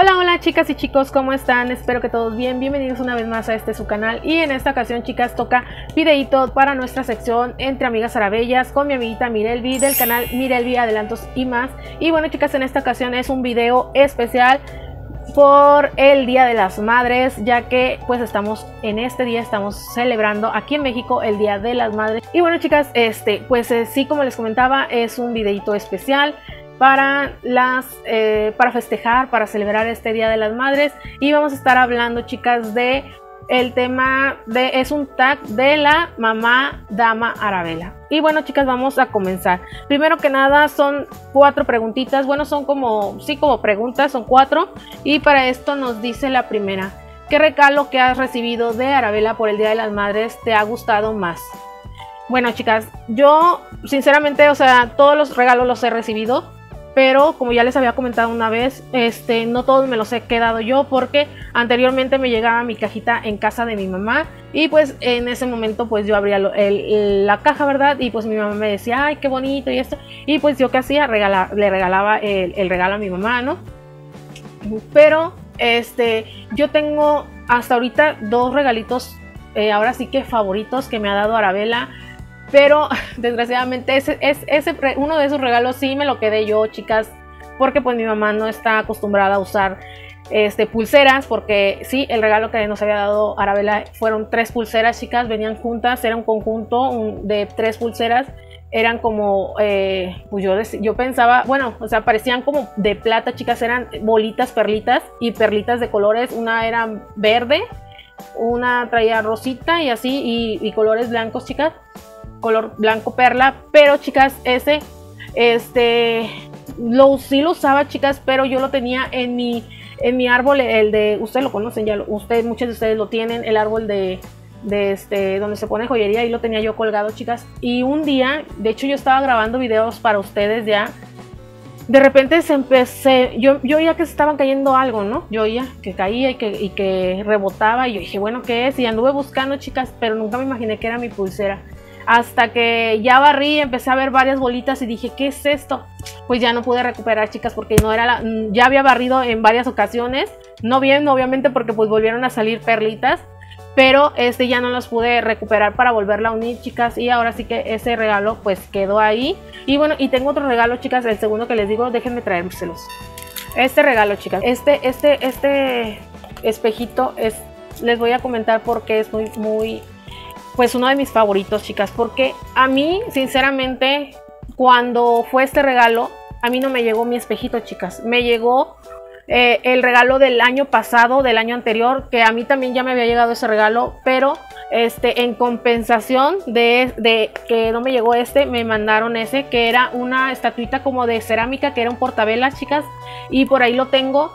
Hola, hola chicas y chicos, ¿cómo están? Espero que todos bien, bienvenidos una vez más a este su canal y en esta ocasión chicas toca videito para nuestra sección entre amigas arabellas con mi amiguita Mirelvi del canal Mirelvi Adelantos y más y bueno chicas en esta ocasión es un video especial por el Día de las Madres, ya que pues estamos en este día, estamos celebrando aquí en México el Día de las Madres. Y bueno chicas, este pues eh, sí como les comentaba es un videito especial para las eh, para festejar, para celebrar este Día de las Madres y vamos a estar hablando chicas de el tema de es un tag de la mamá dama Arabella. Y bueno chicas, vamos a comenzar. Primero que nada son cuatro preguntitas, bueno son como, sí como preguntas, son cuatro. Y para esto nos dice la primera, ¿qué regalo que has recibido de Arabella por el Día de las Madres te ha gustado más? Bueno chicas, yo sinceramente, o sea, todos los regalos los he recibido pero como ya les había comentado una vez, este, no todos me los he quedado yo porque anteriormente me llegaba mi cajita en casa de mi mamá y pues en ese momento pues yo abría la caja, ¿verdad? Y pues mi mamá me decía, ay, qué bonito y esto. Y pues yo qué hacía, le regalaba el, regalo a mi mamá, ¿no? Pero este, yo tengo hasta ahorita dos regalitos, eh, ahora sí que favoritos que me ha dado Arabella pero desgraciadamente ese, es, ese, uno de esos regalos sí me lo quedé yo, chicas, porque pues mi mamá no está acostumbrada a usar este, pulseras, porque sí, el regalo que nos había dado Arabella fueron tres pulseras, chicas, venían juntas, era un conjunto de tres pulseras, eran como, eh, pues yo, yo pensaba, bueno, o sea, parecían como de plata, chicas, eran bolitas, perlitas y perlitas de colores, una era verde, una traía rosita y así, y, y colores blancos, chicas color blanco perla, pero chicas, ese, este, lo, sí lo usaba, chicas, pero yo lo tenía en mi, en mi árbol, el de, ustedes lo conocen ya, ustedes, muchos de ustedes lo tienen, el árbol de, de este, donde se pone joyería, y lo tenía yo colgado, chicas, y un día, de hecho yo estaba grabando videos para ustedes ya, de repente se empecé, yo, yo oía que se estaban cayendo algo, ¿no? Yo oía que caía y que, y que rebotaba y yo dije, bueno, ¿qué es? Y anduve buscando, chicas, pero nunca me imaginé que era mi pulsera hasta que ya barrí, empecé a ver varias bolitas y dije, ¿qué es esto? Pues ya no pude recuperar, chicas, porque no era la, ya había barrido en varias ocasiones, no bien, obviamente, porque pues volvieron a salir perlitas, pero este ya no las pude recuperar para volverla a unir, chicas, y ahora sí que ese regalo pues quedó ahí. Y bueno, y tengo otro regalo, chicas, el segundo que les digo, déjenme traérselos. Este regalo, chicas, este, este, este espejito es, les voy a comentar porque es muy, muy pues uno de mis favoritos, chicas, porque a mí, sinceramente, cuando fue este regalo, a mí no me llegó mi espejito, chicas. Me llegó eh, el regalo del año pasado, del año anterior, que a mí también ya me había llegado ese regalo, pero este, en compensación de, de, que no me llegó este, me mandaron ese, que era una estatuita como de cerámica, que era un portavelas, chicas, y por ahí lo tengo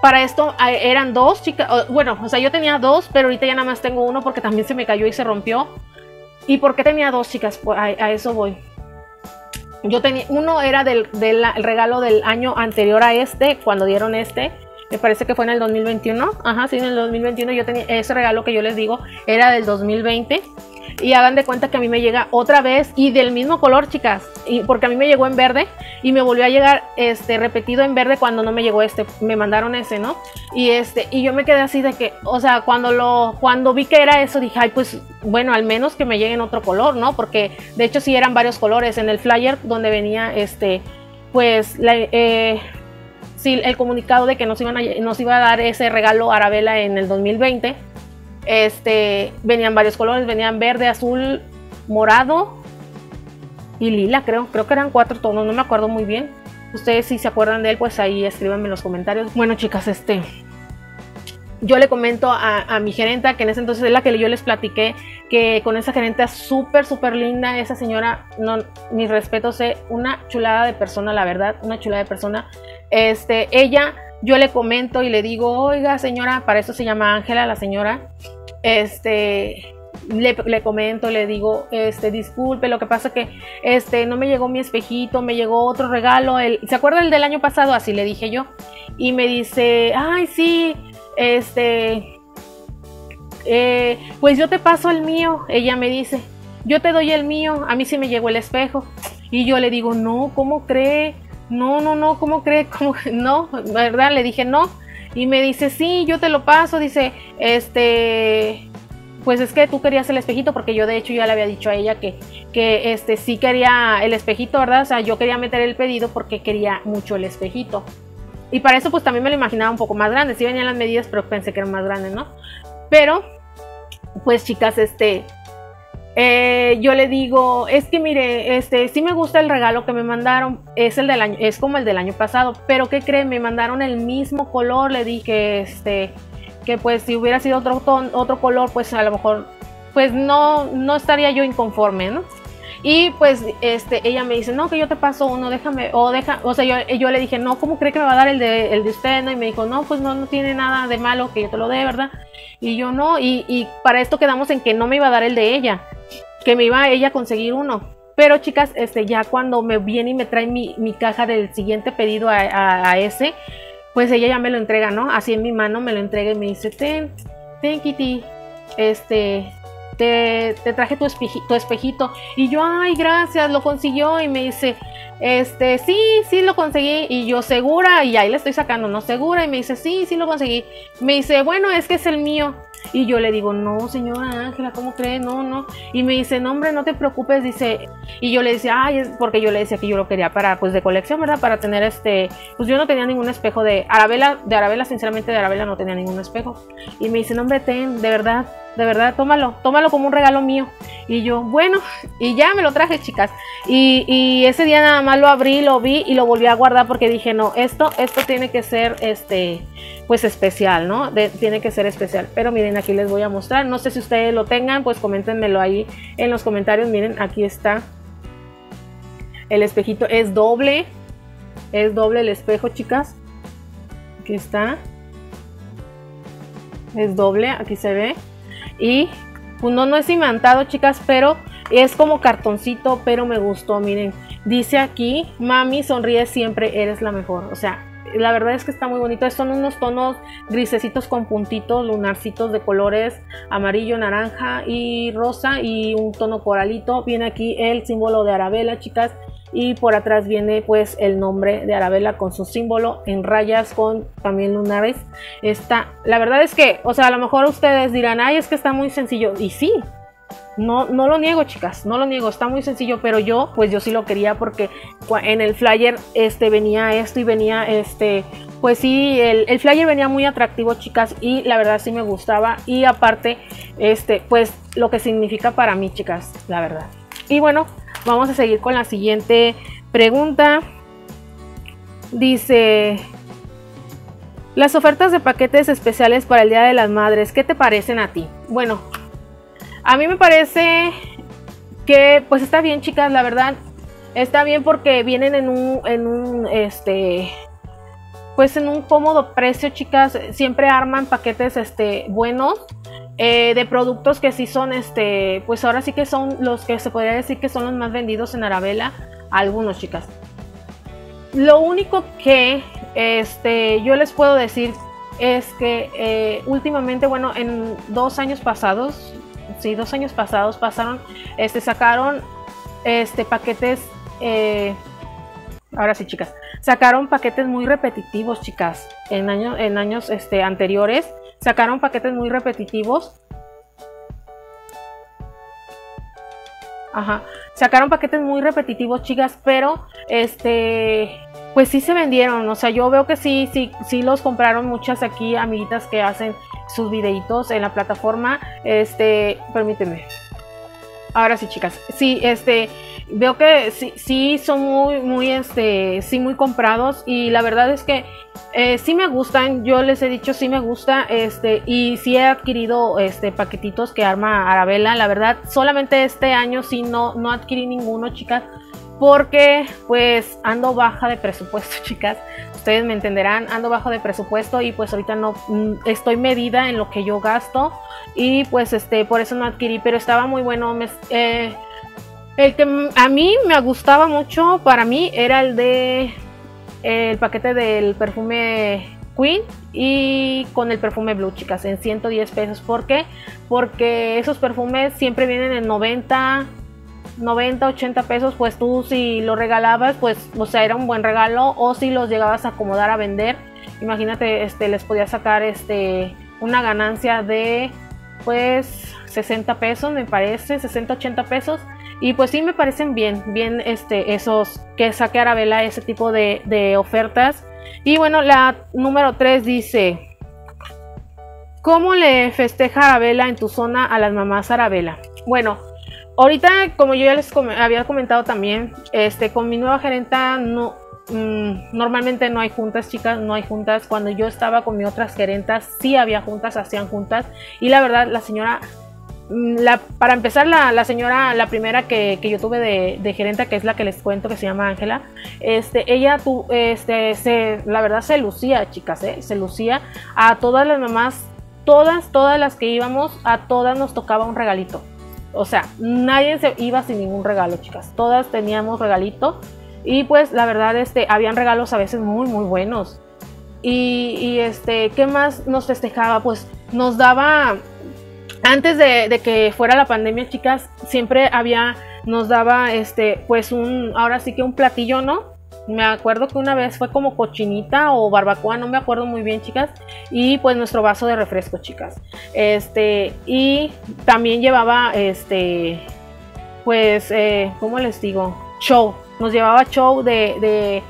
para esto eran dos chicas, bueno, o sea, yo tenía dos, pero ahorita ya nada más tengo uno porque también se me cayó y se rompió. ¿Y por qué tenía dos chicas? Pues a, eso voy. Yo tenía, uno era del, del regalo del año anterior a este, cuando dieron este, me parece que fue en el 2021, ajá, sí, en el 2021 yo tenía ese regalo que yo les digo, era del 2020 y hagan de cuenta que a mí me llega otra vez y del mismo color, chicas, y porque a mí me llegó en verde y me volvió a llegar este repetido en verde cuando no me llegó este, me mandaron ese, ¿no? Y este y yo me quedé así de que, o sea, cuando lo cuando vi que era eso dije, "Ay, pues bueno, al menos que me llegue en otro color, ¿no? Porque de hecho sí eran varios colores en el flyer donde venía este pues la, eh, el comunicado de que nos, iban a, nos iba a dar ese regalo Arabella en el 2020 este, venían varios colores, venían verde, azul, morado y lila, creo. Creo que eran cuatro tonos, no me acuerdo muy bien. Ustedes si se acuerdan de él, pues ahí escríbanme en los comentarios. Bueno, chicas, este yo le comento a, mi gerenta, que en ese entonces es la que yo les platiqué, que con esa gerenta súper, súper linda, esa señora, no, mis respetos, es una chulada de persona, la verdad, una chulada de persona. Este, ella, yo le comento y le digo, oiga señora, para eso se llama Ángela, la señora, este, le, comento, le digo, este, disculpe, lo que pasa que este, no me llegó mi espejito, me llegó otro regalo, el, ¿se acuerda el del año pasado? Así le dije yo. Y me dice, ay, sí, este, eh, pues yo te paso el mío, ella me dice, yo te doy el mío, a mí sí me llegó el espejo. Y yo le digo, no, ¿cómo cree? no, no, no, ¿cómo cree? ¿Cómo? No, ¿verdad? Le dije, no. Y me dice, sí, yo te lo paso. Dice, este, pues es que tú querías el espejito, porque yo de hecho ya le había dicho a ella que, que este, sí quería el espejito, ¿verdad? O sea, yo quería meter el pedido porque quería mucho el espejito. Y para eso pues también me lo imaginaba un poco más grande. Sí venían las medidas, pero pensé que era más grande, ¿no? Pero, pues chicas, este, eh, yo le digo, es que mire, este, sí me gusta el regalo que me mandaron, es el del año, es como el del año pasado, pero ¿qué creen? Me mandaron el mismo color, le dije, este, que pues si hubiera sido otro otro color, pues a lo mejor, pues no, no estaría yo inconforme, ¿no? Y pues este, ella me dice, no, que yo te paso uno, déjame, o deja, o sea, yo, yo le dije, no, ¿cómo cree que me va a dar el de, el de usted? ¿no? Y me dijo, no, pues no, no tiene nada de malo que yo te lo dé, ¿verdad? Y yo no, y, y para esto quedamos en que no me iba a dar el de ella que me iba ella a conseguir uno. Pero chicas, este, ya cuando me viene y me trae mi, caja del siguiente pedido a, ese, pues ella ya me lo entrega, ¿no? Así en mi mano me lo entrega y me dice, ten, ten Kitty, este, te, traje tu, tu espejito. Y yo, ay, gracias, lo consiguió. Y me dice, este, sí, sí lo conseguí. Y yo, segura, y ahí le estoy sacando, ¿no? Segura. Y me dice, sí, sí lo conseguí. Me dice, bueno, es que es el mío. Y yo le digo, no, señora Ángela, ¿cómo cree? No, no. Y me dice, no, hombre, no te preocupes, dice. Y yo le decía, ay, es porque yo le decía que yo lo quería para, pues, de colección, ¿verdad? Para tener este, pues yo no tenía ningún espejo de Arabella, de Arabella, sinceramente, de Arabella no tenía ningún espejo. Y me dice, no, hombre, ten, de verdad, de verdad, tómalo, tómalo como un regalo mío. Y yo, bueno, y ya me lo traje, chicas. Y, ese día nada más lo abrí, lo vi y lo volví a guardar porque dije, no, esto, esto tiene que ser, este, pues especial, ¿no? tiene que ser especial. Pero miren, aquí les voy a mostrar. No sé si ustedes lo tengan, pues coméntenmelo ahí en los comentarios. Miren, aquí está. El espejito es doble. Es doble el espejo, chicas. Aquí está. Es doble, aquí se ve. Y pues no, no es imantado, chicas, pero es como cartoncito, pero me gustó, miren. Dice aquí, mami, sonríe siempre, eres la mejor. O sea, la verdad es que está muy bonito. Son unos tonos grisecitos con puntitos, lunarcitos de colores amarillo, naranja y rosa y un tono coralito. Viene aquí el símbolo de Arabella, chicas y por atrás viene pues el nombre de Arabella con su símbolo en rayas con también lunares. Está, la verdad es que, o sea, a lo mejor ustedes dirán, ay, es que está muy sencillo. Y sí, no, no lo niego, chicas, no lo niego, está muy sencillo, pero yo, pues yo sí lo quería porque en el flyer este venía esto y venía este, pues sí, el, el flyer venía muy atractivo, chicas, y la verdad sí me gustaba. Y aparte, este, pues lo que significa para mí, chicas, la verdad. Y bueno, Vamos a seguir con la siguiente pregunta. Dice, las ofertas de paquetes especiales para el Día de las Madres, ¿qué te parecen a ti? Bueno, a mí me parece que pues está bien chicas, la verdad. Está bien porque vienen en un, en un, este, pues en un cómodo precio chicas. Siempre arman paquetes, este, buenos. Eh, de productos que sí son, este, pues ahora sí que son los que se podría decir que son los más vendidos en Arabella, algunos chicas. Lo único que este, yo les puedo decir es que eh, últimamente, bueno, en dos años pasados, sí, dos años pasados pasaron, este, sacaron este, paquetes, eh, ahora sí chicas, sacaron paquetes muy repetitivos chicas en, años en años este, anteriores sacaron paquetes muy repetitivos. Ajá. Sacaron paquetes muy repetitivos, chicas, pero este pues sí se vendieron, o sea, yo veo que sí, sí, sí los compraron muchas aquí amiguitas que hacen sus videitos en la plataforma. Este, permíteme. Ahora sí, chicas. Sí, este, veo que sí, sí son muy, muy, este, sí muy comprados y la verdad es que eh, sí me gustan, yo les he dicho sí me gusta, este, y sí he adquirido este paquetitos que arma Arabella, la verdad, solamente este año sí no, no adquirí ninguno, chicas, porque pues ando baja de presupuesto, chicas, ustedes me entenderán, ando bajo de presupuesto y pues ahorita no mm, estoy medida en lo que yo gasto y pues este, por eso no adquirí, pero estaba muy bueno, eh, el que a mí me gustaba mucho, para mí, era el de el paquete del perfume Queen y con el perfume Blue, chicas, en 110 pesos. ¿Por qué? Porque esos perfumes siempre vienen en 90, 90, 80 pesos, pues tú si lo regalabas, pues, o sea, era un buen regalo, o si los llegabas a acomodar a vender, imagínate, este, les podía sacar, este, una ganancia de, pues, 60 pesos, me parece, 60, 80 pesos, y pues sí me parecen bien, bien, este, esos, que saque Arabella ese tipo de, de ofertas, y bueno, la número 3 dice, ¿Cómo le festeja Arabella en tu zona a las mamás Arabella? Bueno, ahorita como yo ya les había comentado también, este, con mi nueva gerenta no, mm, normalmente no hay juntas, chicas, no hay juntas. Cuando yo estaba con mis otras gerentas, sí había juntas, hacían juntas. Y la verdad, la señora, mm, la, para empezar, la, señora, la primera que, yo tuve de, gerenta, que es la que les cuento, que se llama Ángela, este, ella, tu, este, se, la verdad, se lucía, chicas, ¿eh? se lucía a todas las mamás todas, todas las que íbamos, a todas nos tocaba un regalito. O sea, nadie se iba sin ningún regalo, chicas. Todas teníamos regalito. Y pues la verdad, este, habían regalos a veces muy, muy buenos. Y, este, ¿qué más nos festejaba? Pues nos daba, antes de, de, que fuera la pandemia, chicas, siempre había, nos daba, este, pues un, ahora sí que un platillo, ¿no? Me acuerdo que una vez fue como cochinita o barbacoa, no me acuerdo muy bien, chicas. Y pues nuestro vaso de refresco, chicas. Este, y también llevaba, este, pues, eh, ¿cómo les digo? Show. Nos llevaba show de,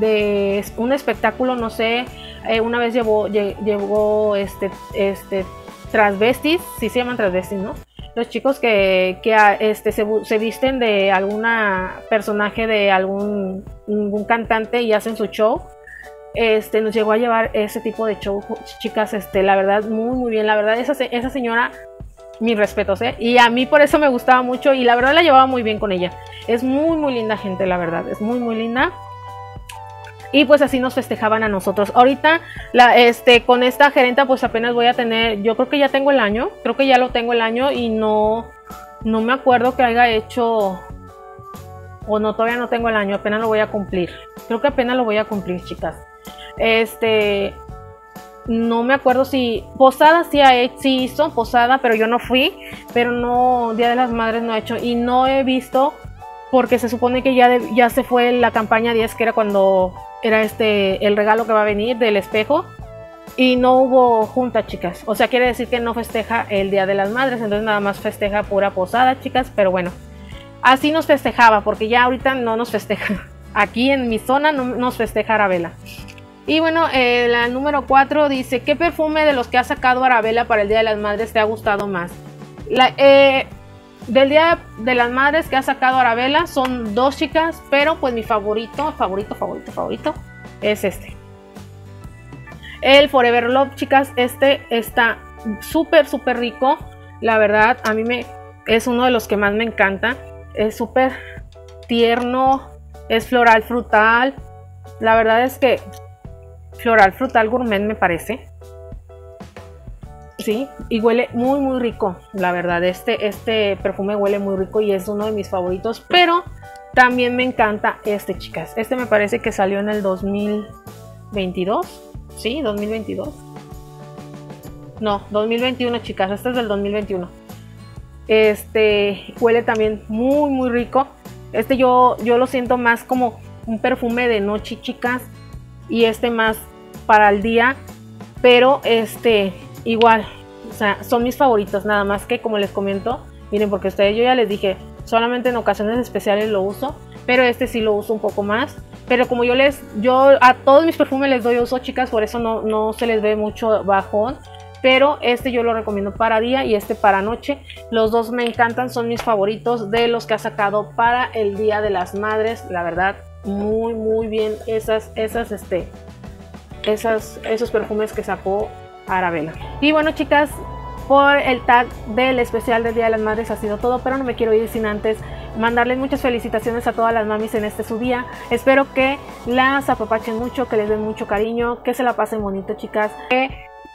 de, un espectáculo, no sé. Eh, una vez llevó, llevó este, este, transvestis, sí se llaman transvestis, ¿no? los chicos que, este, se, visten de alguna personaje de algún, cantante y hacen su show. Este, nos llegó a llevar ese tipo de show, chicas, este, la verdad, muy, muy bien. La verdad, esa, esa señora, mis respetos, ¿eh? Y a mí por eso me gustaba mucho y la verdad la llevaba muy bien con ella. Es muy, muy linda gente, la verdad, es muy, muy linda y pues así nos festejaban a nosotros. Ahorita este, con esta gerenta pues apenas voy a tener, yo creo que ya tengo el año, creo que ya lo tengo el año y no, no me acuerdo que haya hecho, o no, todavía no tengo el año, apenas lo voy a cumplir. Creo que apenas lo voy a cumplir, chicas. Este, no me acuerdo si posada sí, ha hecho, sí hizo posada, pero yo no fui, pero no Día de las Madres no ha hecho y no he visto porque se supone que ya, ya se fue la campaña 10 que era cuando era este el regalo que va a venir del espejo y no hubo junta, chicas. O sea, quiere decir que no festeja el Día de las Madres, entonces nada más festeja pura posada, chicas, pero bueno. Así nos festejaba, porque ya ahorita no nos festeja. Aquí en mi zona no nos festeja Arabella. Y bueno, eh, la número 4 dice, ¿qué perfume de los que ha sacado Arabella para el Día de las Madres te ha gustado más? La, eh, del Día de las Madres que ha sacado Arabella son dos chicas, pero pues mi favorito, favorito, favorito, favorito es este. El Forever Love, chicas, este está súper, súper rico. La verdad, a mí me es uno de los que más me encanta. Es súper tierno, es floral frutal. La verdad es que floral frutal gourmet me parece. Sí, y huele muy muy rico, la verdad. Este, este perfume huele muy rico y es uno de mis favoritos. Pero también me encanta este, chicas. Este me parece que salió en el 2022. Sí, 2022. No, 2021, chicas. Este es del 2021. Este huele también muy muy rico. Este yo, yo lo siento más como un perfume de noche, chicas. Y este más para el día. Pero este igual, o sea, son mis favoritos, nada más que como les comento, miren, porque ustedes yo ya les dije, solamente en ocasiones especiales lo uso, pero este sí lo uso un poco más. Pero como yo les, yo a todos mis perfumes les doy uso, chicas, por eso no, no se les ve mucho bajón. Pero este yo lo recomiendo para día y este para noche. Los dos me encantan, son mis favoritos de los que ha sacado para el Día de las Madres. La verdad, muy, muy bien esas, esas, este, esas, esos perfumes que sacó Arabella. Y bueno, chicas, por el tag del especial del Día de las Madres ha sido todo, pero no me quiero ir sin antes mandarles muchas felicitaciones a todas las mamis en este su día. Espero que las apapachen mucho, que les den mucho cariño, que se la pasen bonito, chicas,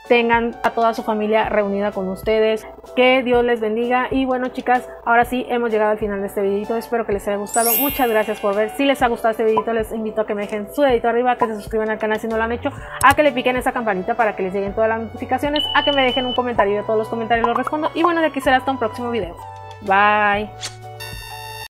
tengan a toda su familia reunida con ustedes. Que Dios les bendiga. Y bueno, chicas, ahora sí hemos llegado al final de este videito. Espero que les haya gustado. Muchas gracias por ver. Si les ha gustado este videito, les invito a que me dejen su dedito arriba, que se suscriban al canal si no lo han hecho, a que le piquen esa campanita para que les lleguen todas las notificaciones, a que me dejen un comentario. De todos los comentarios los respondo. Y bueno, de aquí será hasta un próximo video. Bye.